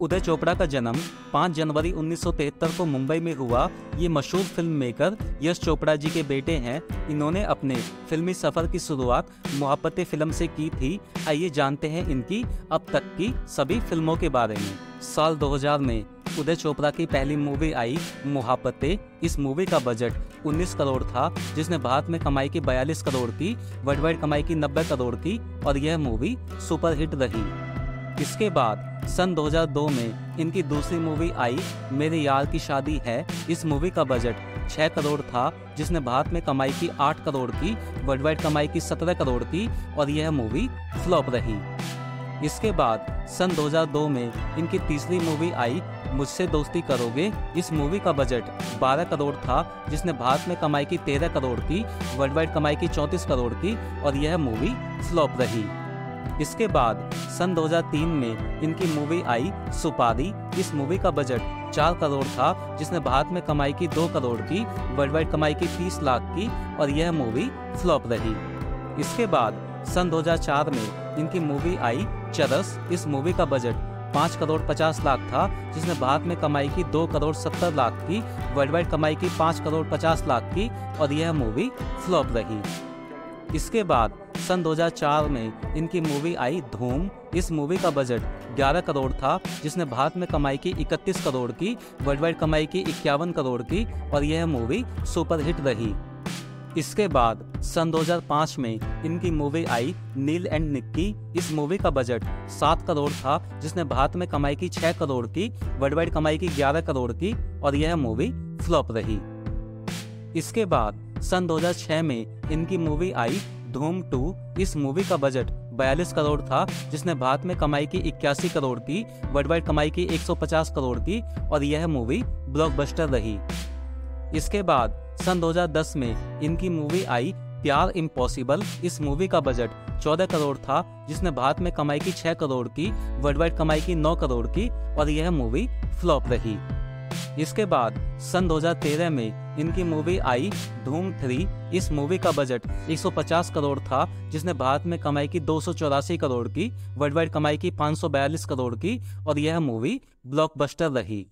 उदय चोपड़ा का जन्म 5 जनवरी 1973 को मुंबई में हुआ। ये मशहूर फ़िल्म मेकर यश चोपड़ा जी के बेटे हैं। इन्होंने अपने फिल्मी सफ़र की शुरुआत मुहब्बत फ़िल्म से की थी। आइए जानते हैं इनकी अब तक की सभी फ़िल्मों के बारे में। साल 2000 में उदय चोपड़ा की पहली मूवी आई, मुहब्बतें। इस मूवी का बजट 19 करोड़ था, जिसने भारत में कमाई की 42 करोड़ की वर्ल्ड वाइड कमाई की 90 करोड़ की, और यह मूवी सुपरहिट रही। इसके बाद, सन 2002 में इनकी दूसरी मूवी आई, मेरे यार की शादी है। इस मूवी का बजट 6 करोड़ था, जिसने भारत में कमाई की 8 करोड़ की वर्ल्ड वाइड कमाई की 17 करोड़ की, और यह मूवी फ्लॉप रही। इसके बाद, सन 2002 में इनकी तीसरी मूवी आई, मुझसे दोस्ती करोगे। इस मूवी का बजट 12 करोड़ था, जिसने भारत में कमाई की 13 करोड़ की वर्ल्ड वाइड कमाई की 34 करोड़ की, और यह मूवी फ्लॉप रही। इसके बाद सन 2003 में इनकी मूवी आई सुपारी। इस मूवी का बजट चार करोड़ था, जिसने भारत में कमाई की दो करोड़ की वर्ल्ड वाइड कमाई की तीस लाख की, और यह मूवी फ्लॉप रही। इसके बाद सन 2004 में इनकी मूवी आई चरस। इस मूवी का बजट पाँच करोड़ पचास लाख था, जिसने भारत में कमाई की दो करोड़ सत्तर लाख की वर्ल्ड वाइड कमाई की पाँच करोड़ पचास लाख की, और यह मूवी फ्लॉप रही। इसके बाद, सन 2004 में इनकी मूवी आई धूम। इस मूवी का बजट 11 करोड़ था, जिसने भारत में कमाई की 31 करोड़ की वर्ल्ड वाइड कमाई की इक्यावन करोड़ की, और यह मूवी सुपरहिट रही। इसके बाद, सन 2005 में इनकी मूवी आई नील एंड निक्की। इस मूवी का बजट 7 करोड़ था, जिसने भारत में कमाई की 6 करोड़ की वर्ल्ड वाइड कमाई की 11 करोड़ की, और यह मूवी फ्लॉप रही। इसके बाद सन 2006 में इनकी मूवी आई धूम 2 इस मूवी का बजट 42 करोड़ था, जिसने भारत में कमाई की इक्यासी करोड़ की वर्ल्ड वाइड कमाई की 150 करोड़ की, और यह मूवी ब्लॉकबस्टर रही। इसके बाद सन 2010 में इनकी मूवी आई प्यार इम्पॉसिबल। इस मूवी का बजट 14 करोड़ था, जिसने भारत में कमाई की 6 करोड़ की वर्ल्ड वाइड कमाई की 9 करोड़ की, और यह मूवी फ्लॉप रही। इसके बाद, सन 2013 में इनकी मूवी आई धूम थ्री। इस मूवी का बजट 150 करोड़ था, जिसने भारत में कमाई की दो सौ चौरासी करोड़ की वर्ल्ड वाइड कमाई की 542 करोड़ की, और यह मूवी ब्लॉकबस्टर रही।